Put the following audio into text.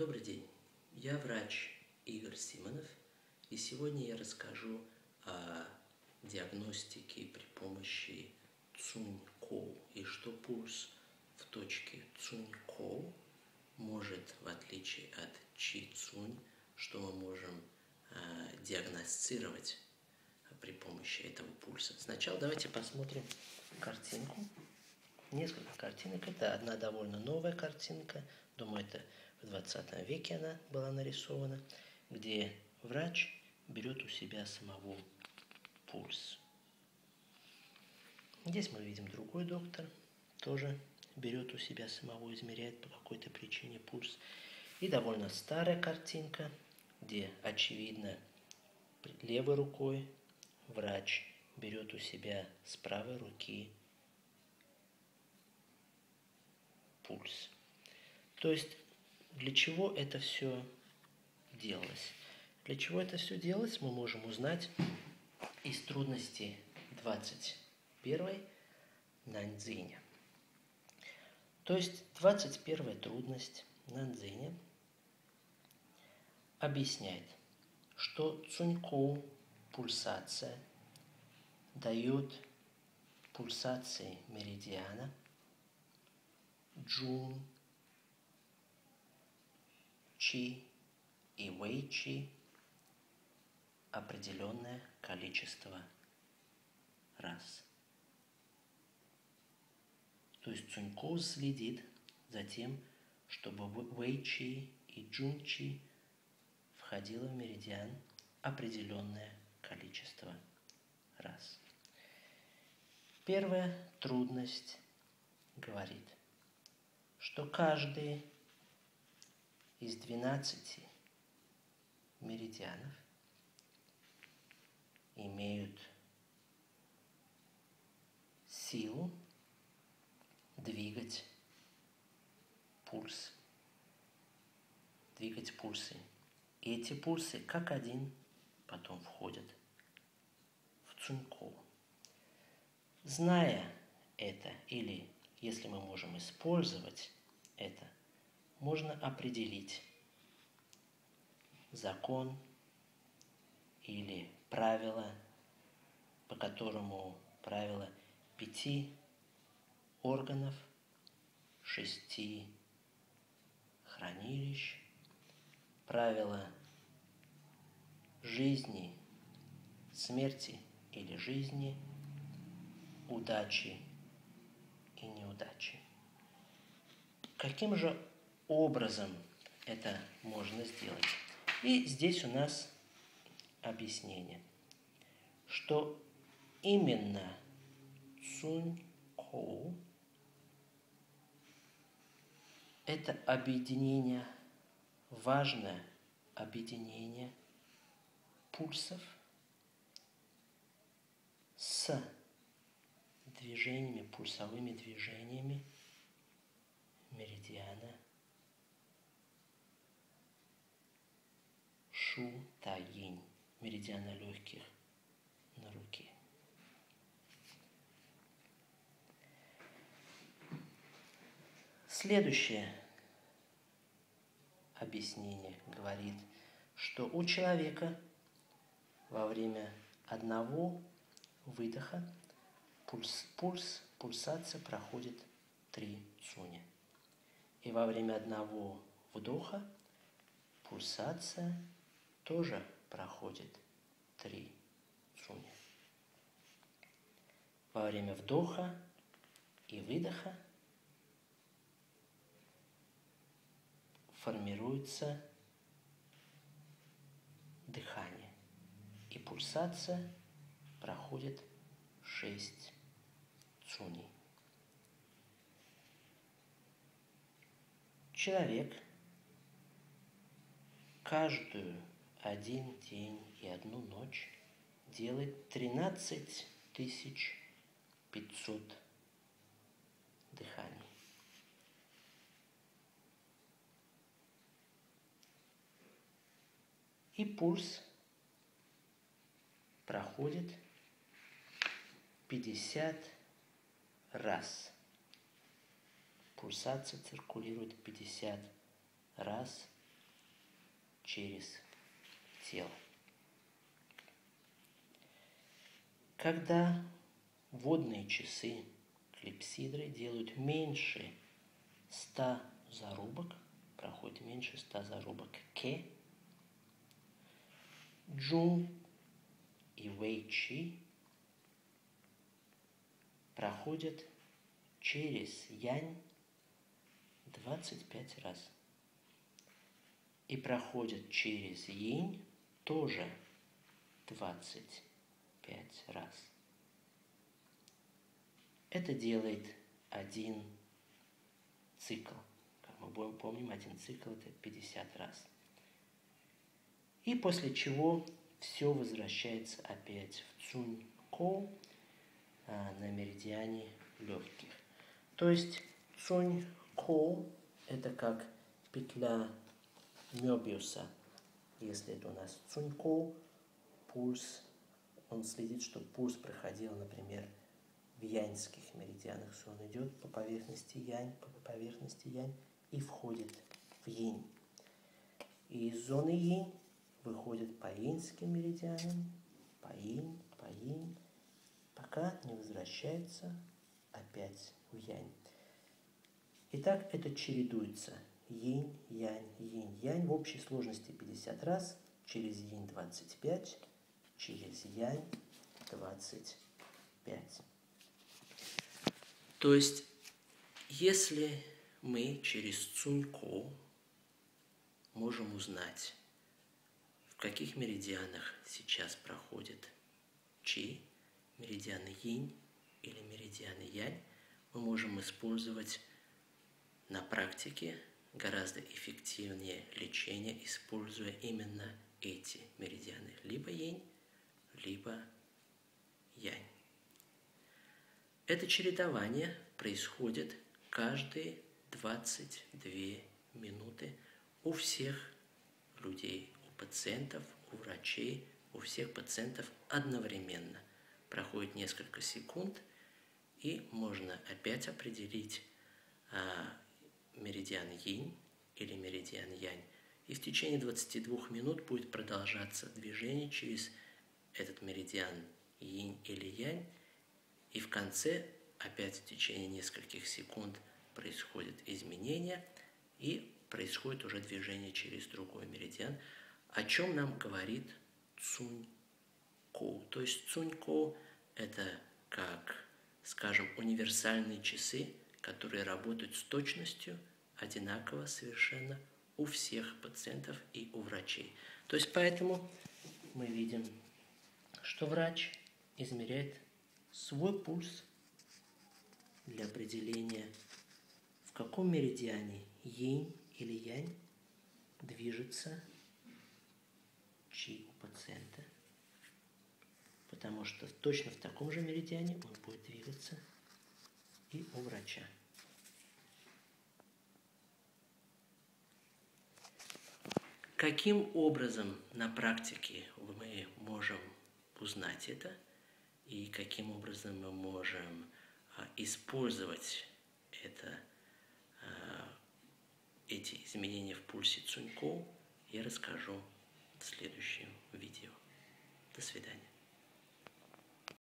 Добрый день, я врач Игорь Симонов, и сегодня я расскажу о диагностике при помощи Цунь-Коу и что пульс в точке Цунь-Коу может, в отличие от Чи-Цунь, что мы можем э, диагностировать при помощи этого пульса. Сначала давайте посмотрим картинку. Несколько картинок. Это одна довольно новая картинка. Думаю, это в 20 веке она была нарисована, где врач берет у себя самого пульс. Здесь мы видим другой доктор, тоже берет у себя самого, измеряет по какой-то причине пульс. И довольно старая картинка, где очевидно левой рукой врач берет у себя с правой руки пульс. То есть для чего это все делалось? Для чего это все делалось, мы можем узнать из трудностей 21 Наньцзиня. То есть 21 трудность Наньцзиня объясняет, что Цунькоу пульсация дает пульсации меридиана Джун Чи и Вэй Чи определенное количество раз. То есть Цунько следит за тем, чтобы Вэй Чи и Джун Чи входило в меридиан определенное количество раз. Первая трудность говорит, что каждый из 12 меридианов имеют силу двигать пульс, двигать пульсы. И эти пульсы, как один, потом входят в цунько. Зная это, или если мы можем использовать это – можно определить закон или правило, по которому правило пяти органов, шести хранилищ, правило жизни, смерти или жизни, удачи и неудачи. Каким же образом это можно сделать. И здесь у нас объяснение, что именно Цунь Коу это объединение, важное объединение пульсов с движениями, пульсовыми движениями меридиана Шу Таинь, меридиана легких на руке. Следующее объяснение говорит, что у человека во время одного выдоха пульс, пульс, пульсация проходит три цуня. И во время одного вдоха пульсация тоже проходит три цуня. Во время вдоха и выдоха формируется дыхание, и пульсация проходит шесть цуней. Человек каждую один день и одну ночь делает 13 тысяч 500 дыханий. И пульс проходит 50 раз. Пульсация циркулирует 50 раз через тело. Когда водные часы клипсидры делают меньше 100 зарубок, проходит меньше 100 зарубок К, Джун и Вэй Чи проходят через Янь 25 раз. И проходят через Инь тоже 25 раз. Это делает один цикл. Как мы будем помним, один цикл это 50 раз. И после чего все возвращается опять в Цунь-Ко а, на меридиане легких. То есть Цунь-Ко это как петля Мёбиуса. Если это у нас Цунь-Ко, пульс, он следит, чтобы пульс проходил, например, в яньских меридианах. Сон идет по поверхности янь, по поверхности янь и входит в yin. И из зоны yin выходит по инским меридианам, по ин, по ин, пока не возвращается опять в янь. Итак, это чередуется. Yin, янь, yin, янь. В общей сложности 50 раз. Через yin 25, через янь 25. То есть, если мы через Цунько можем узнать, в каких меридианах сейчас проходит Чи, меридианы Йинь или меридианы Янь, мы можем использовать на практике гораздо эффективнее лечение, используя именно эти меридианы, либо Йинь, либо Янь. Это чередование происходит каждые 22 минуты у всех людей, у пациентов, у врачей, у всех пациентов одновременно. Проходит несколько секунд, и можно опять определить а, меридиан Йинь или меридиан Янь. И в течение 22 минут будет продолжаться движение через этот меридиан Йинь или Янь, и в конце, опять в течение нескольких секунд, происходит изменение и происходит уже движение через другой меридиан, о чем нам говорит Цунь-Ко. То есть Цунь-Ко – это как, скажем, универсальные часы, которые работают с точностью одинаково совершенно у всех пациентов и у врачей. То есть поэтому мы видим, что врач измеряет свой пульс для определения, в каком меридиане инь или янь движется чи у пациента. Потому что точно в таком же меридиане он будет двигаться и у врача. Каким образом на практике мы можем узнать это – и каким образом мы можем а, использовать это, а, эти изменения в пульсе Цунько, я расскажу в следующем видео. До свидания.